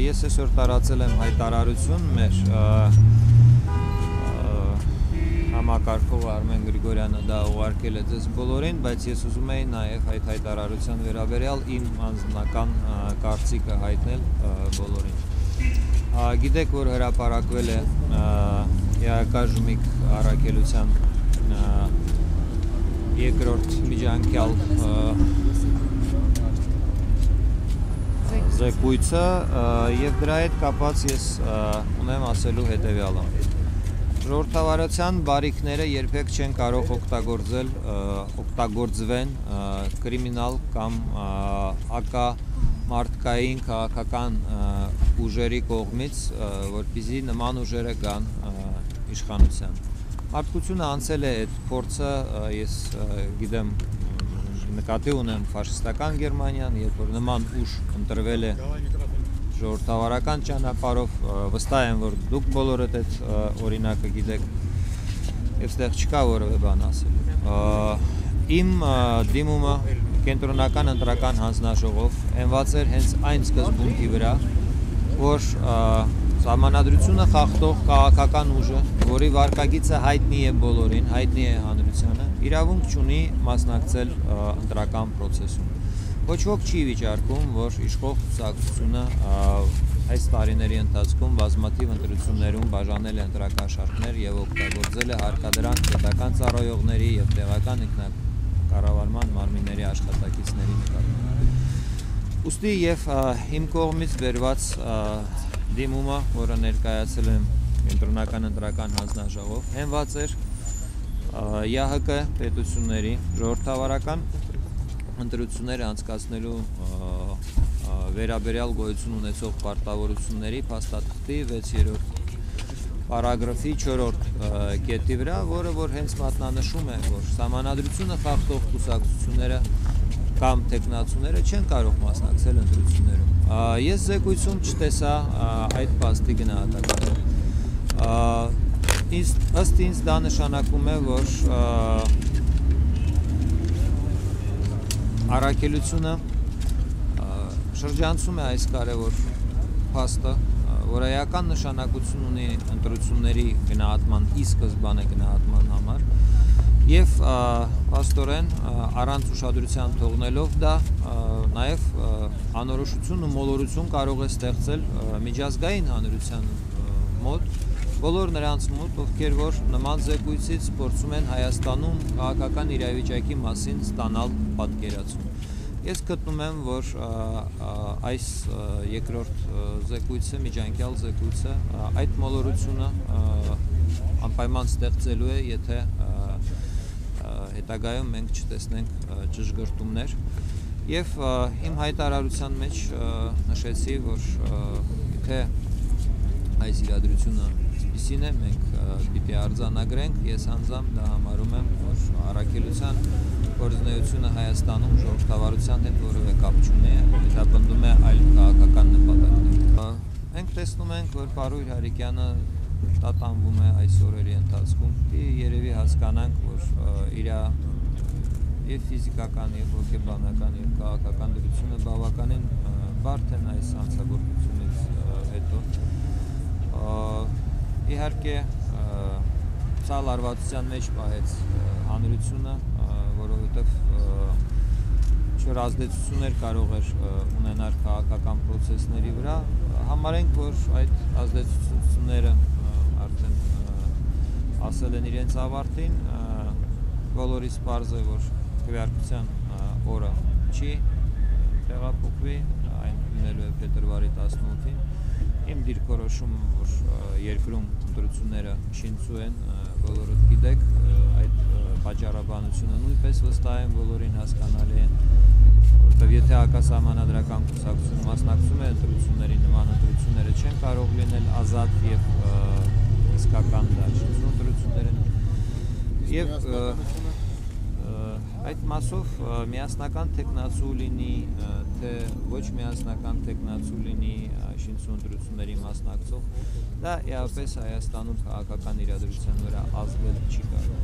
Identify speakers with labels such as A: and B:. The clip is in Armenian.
A: ես այսօր տարածել եմ հայտարարություն մեր համակարգող Արմեն Գրիգորյանը դա ուղարկել է ձեզ բոլորին, բայց ես ուզում եի նաև այդ հայտարարության վերաբերյալ իմ անձնական կարծիքը հայտնել բոլորին։ Գիտեք, որ հրապարակվել է Յակաժմիկ առաքելության երկրորդ միջանկյալ զեկույցը եւ դրա հետ կապված ես ունեմ ասելու հետեւյալը Ժողովրդավարության բարիքները երբեք չեն կարող օգտագործել օգտագործվեն կրիմինալ կամ ակա մարդկային քաղաքական ուժերի կողմից, որպիսի նման ուժերը գան իշխանության։ Մարդկությունը անցել է այդ փորձը, ես գիտեմ նկատի ունեմ ֆաշիստական Գերմանիան, երբ որ նման ուժ ընտրվել է ժողովրդավարական ճանապարհով վստահ եմ որ դուք բոլորդ այդ օրինակը գիտեք եւ ստեղ չկա որևէ բան ասելու իմ դիմումը կենտրոնական ընտրական հանձնաժողով ընված էր հենց այն սկզբունքի վրա որ Սահմանադրությունը խախտող քաղաքական ուժը, որի վարկագիծը հայտնի է բոլորին, հայտնի է հանրությանը, իրավունք ունի մասնակցել ընտրական process-ում։ Ոչ ոք չի վիճարկում, որ իշխող ցուցակցությունը այս տարիների ընթացքում բազմաթիվ ընտրություններում բաժանել է ընտրակաշարքներ եւ օգտագործել է հարկադրանք պետական ծառայողների եւ տեղական ինքնակառավարման մարմինների աշխատակիցների նկատմամբ։ Ոստի եւ իմ կողմից վերված դիմումը, որը ներկայացել եմ կենտրոնական ընտրական հանձնաժողով, հենված էր ՀՀԿ պետությունների ժողովրդավարական ընտրությունները անցկացնելու վերաբերյալ գոյություն ունեցող պարտավորությունների փաստաթղթի 6-րդ պարագրաֆի 4-րդ կետի վրա, որը որ հենց մատնանշում է, որ համանadrությունը խախտող կուսակցությունները կամ տեխնացուները չեն կարող մասնակցել ընտրություններում։ Ես զեկույցում չտեսա այդ փաստի գնահատականը։ Ըստ ինձ դա նշանակում է, որ առաքելությունը շրջանցում է այս կարևոր փաստը, որը էական նշանակություն ունի ընտրությունների գնահատման ի սկզբանե գնահատման համար եւ աստորեն առանց ուշադրության թողնելով դա նաեւ անորոշություն ու մոլորություն կարող է ստեղծել միջազգային հանրության մոտ բոլոր նրանց մոտ, ովքեր որ նման զեկույցից փորձում են Հայաստանում քաղաքական իրավիճակի մասին ստանալ պատկերացում։ Ես գտնում եմ, որ այս երկրորդ զեկույցը, միջանկյալ զեկույցը այդ մոլորությունը անպայման ստեղծելու է, եթե հետագայում մենք չտեսնենք ճշգրտումներ եւ իմ հայտարարության մեջ նշեցի, որ եթե այս իրադրությունը այսպեսին է, մենք պիտի արձանագրենք, ես անձամբ դա համարում եմ, որ առաքելության գործունեությունը Հայաստանում ժողովրդավարության հետ որևէ կապ չունի, դա բնդում է այլ քաղաքական նպատակներ։ Մենք տեսնում ենք, որ Պարույր Հարիկյանը տատանվում է այս օրերի ընթացքում։ Երևի հասկանանք, որ իր եւ ֆիզիկական եւ հոգեբանական եւ քաղաքական դրությունը բավականին բարդ են այս անցագործությունից հետո։ Իհարկե սա լարվածության մեջ պահեց հանրությունը որովհետև չոր ազդեցություններ կարող էր ունենալ քաղաքական process-ների վրա, համարենք, որ այդ ազդեցությունները արդեն ասել են իրենց ավարտին, բոլորիս པարզ է, որ քվեարկության օրը չի տեղափոխվի, այն լինելու է փետրվարի 18-ին։ Իմ դիրքորոշումը, որ երկրում ընտրությունները շինցու են, բոլորդ գիտեք, այդ պատճառաբանությունը նույնպես վստահ եմ բոլորին հասկանալի է որովհետև եթե հակասահմանադրական կուսակցություն մասնակցում է ընտրություններին նման ընտրությունները չեն կարող լինել ազատ եւ իսկական դաշտ ընտրությունները եւ այդ մասով միասնական տեխնացու լինի թե ոչ միասնական տեխնացու լինի շինցու ընտրությունների մասնակցող դա իհապես Հայաստանում քաղաքական իրադրության վրա ազդել չի կարող